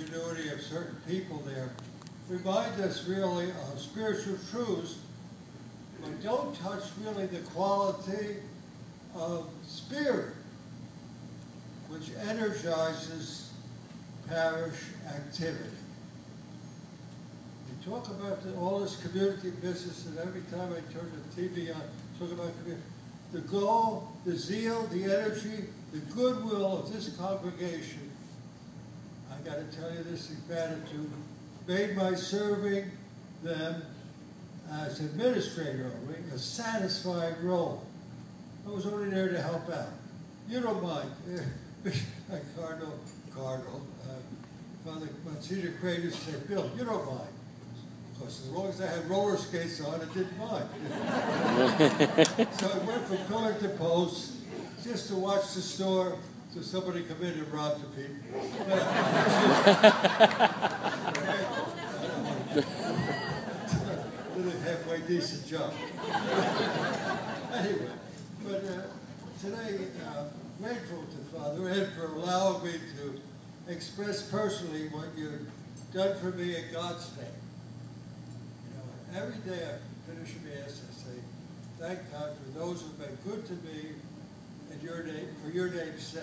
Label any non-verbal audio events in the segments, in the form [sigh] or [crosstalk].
ingenuity of certain people there remind us really of spiritual truths, but don't touch really the quality of spirit, which energizes parish activity. We talk about the, all this community business, and every time I turn the TV on, talk about community. The goal, the zeal, the energy, the goodwill of this congregation, I gotta tell you this in gratitude, made my serving them as administrator only a satisfying role. I was only there to help out. You don't mind. [laughs] Cardinal, Cardinal, uh, Father Monsignor Crater said, Bill, you don't mind. Because as long as I had roller skates on, I didn't mind. [laughs] so I went from pillar to post just to watch the store till somebody come in and rob the people. [laughs] Did a halfway decent job. anyway, but uh, today, uh, grateful to Father Ed for allowing me to express personally what you've done for me in God's name. You know, every day I finish a mass, I say, thank God for those who've been good to me and your name, for your name's sake.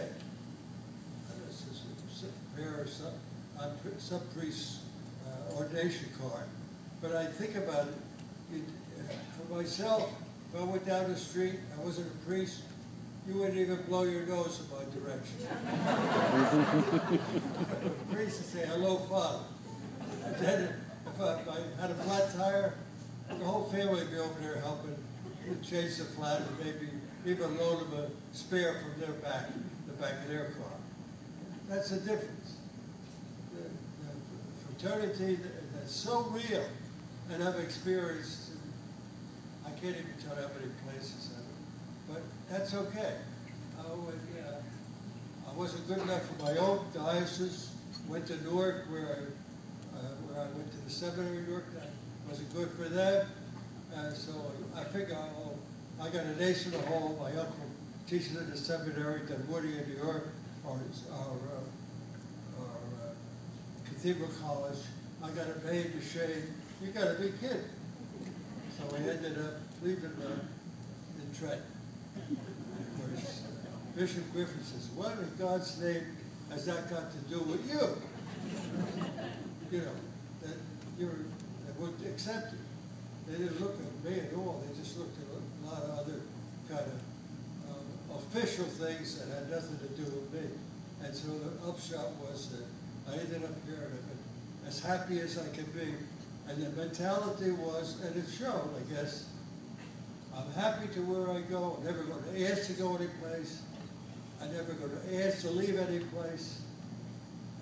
And This is a prayer of some, on some priest's uh, ordination card. But I think about it, it, for myself, if I went down the street, I wasn't a priest, you wouldn't even blow your nose in my direction. [laughs] [laughs] The priest would say, hello, Father. And then if I, if I had a flat tire, the whole family would be over there helping to change the flat and maybe even load them a spare from their back, the back of their car. That's the difference. The, the fraternity that- that's so real and I've experienced, I can't even tell how many places I've, but that's okay. I would, uh, I wasn't good enough for my own diocese, went to Newark where I, uh, where I went to the seminary in Newark, that wasn't good for them. And so I figure, oh, I got an ace in the hole, my uncle teaches at the seminary, Dunwoodie in New York, or, or, uh, or uh, Cathedral College. I got a maid to shade. You got a big kid. So I ended up leaving uh, in Trenton. Of course, Bishop Griffin says, what in God's name has that got to do with you? [laughs] You know, that you're, that would accept it. They didn't look at me at all, they just looked at a lot of other kind of um, official things that had nothing to do with me. And so the upshot was that I ended up here as happy as I could be. And the mentality was, and it showed, I guess, I'm happy to where I go, I'm never going to ask to go anyplace, I'm never going to ask to leave any place.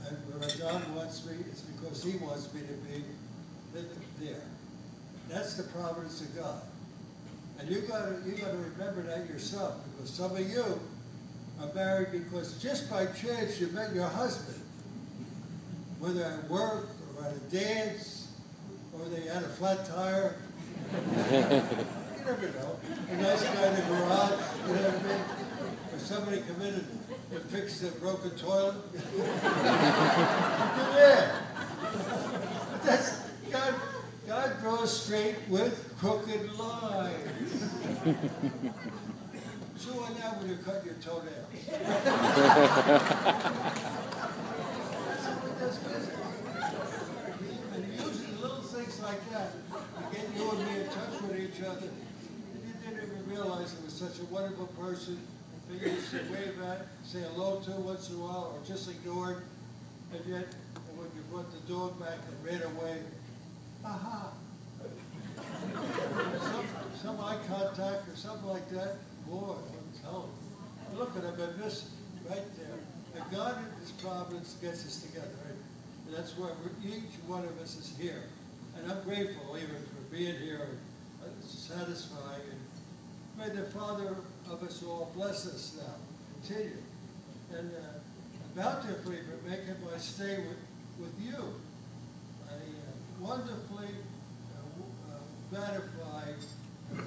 And where God wants me, it's because He wants me to be there. That's the providence of God. And you gotta, you gotta remember that yourself, because some of you are married because just by chance you met your husband, whether at work or at a dance, or they had a flat tire. you never know. A nice guy in the garage, you know what I mean? Or somebody and, and fix the broken toilet. [laughs] yeah. But that's God. God draws straight with crooked lines. [laughs] so on now when you cut your toenails. and using little things like that to get you and me in touch with each other. And you didn't even realize it was such a wonderful person you used to wave at, say hello to once in a while, or just ignored. And yet, when you brought the dog back and ran away, aha. Some, some eye contact or something like that, boy, I'm telling you. Look at I missing right there. And God in His providence gets us together. Right? And that's why each one of us is here. And I'm grateful even for being here, uh, satisfying. And may the Father of us all bless us now, continue. And uh, bountifully for making my stay with, with you a uh, wonderfully uh,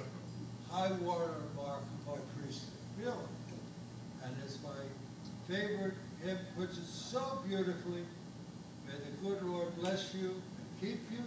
high water mark my priesthood, really. And as my favorite hymn puts it so beautifully, may the good Lord bless you, and keep you,